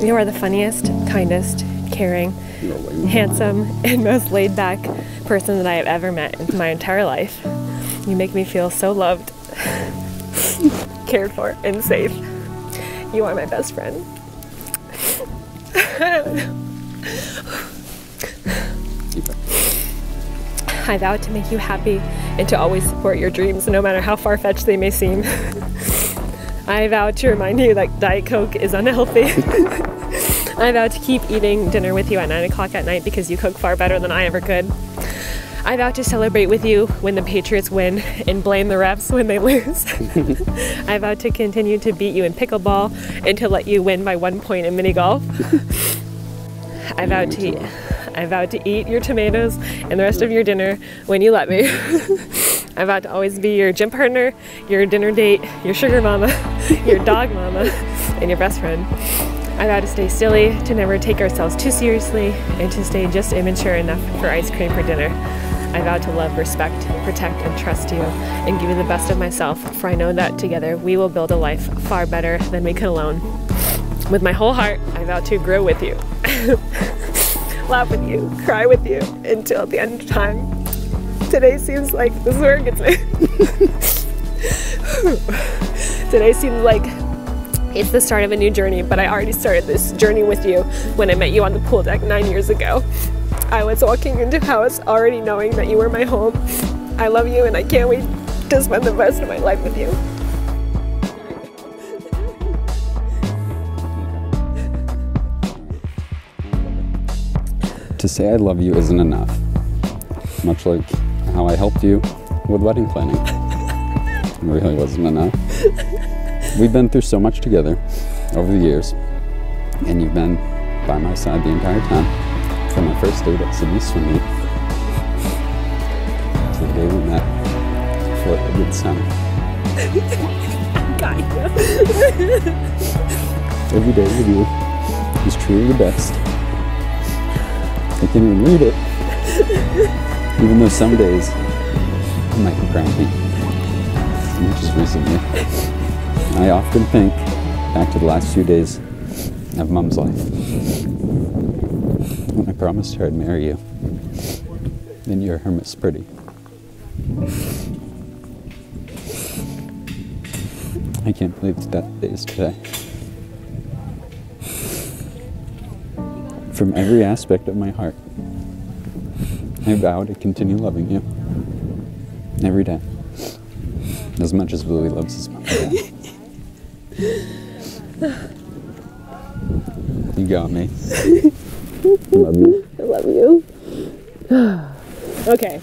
You are the funniest, kindest, caring, handsome, and most laid back person that I have ever met in my entire life. You make me feel so loved, cared for, and safe. You are my best friend. I vow to make you happy and to always support your dreams, no matter how far fetched they may seem. I vow to remind you that Diet Coke is unhealthy. I vow to keep eating dinner with you at 9 o'clock at night because you cook far better than I ever could. I vow to celebrate with you when the Patriots win and blame the refs when they lose. I vow to continue to beat you in pickleball and to let you win by one point in mini golf. I vow to I vowed to eat your tomatoes and the rest of your dinner when you let me. I vowed to always be your gym partner, your dinner date, your sugar mama, your dog mama, and your best friend. I vow to stay silly, to never take ourselves too seriously, and to stay just immature enough for ice cream for dinner. I vow to love, respect, protect, and trust you, and give you the best of myself, for I know that together we will build a life far better than we could alone. With my whole heart, I vow to grow with you. laugh with you, cry with you until the end of time. Today seems like this is where it gets me. Today seems like it's the start of a new journey, but I already started this journey with you when I met you on the pool deck nine years ago. I was walking into house already knowing that you were my home. I love you and I can't wait to spend the rest of my life with you. To say I love you isn't enough. Much like how I helped you with wedding planning. It really wasn't enough. We've been through so much together over the years, and you've been by my side the entire time. From my first date at Sydney Swim Meet to the day we met for a good summer. Got Every day with you is truly the best. I can't even read it. even though some days I might be grumpy. Which is recently. I often think back to the last few days of Mum's life. When I promised her I'd marry you. And you're her Miss Pretty. I can't believe that day is today. From every aspect of my heart, I vow to continue loving you every day, as much as Louie loves his mom. you got me. I love you. I love you. okay.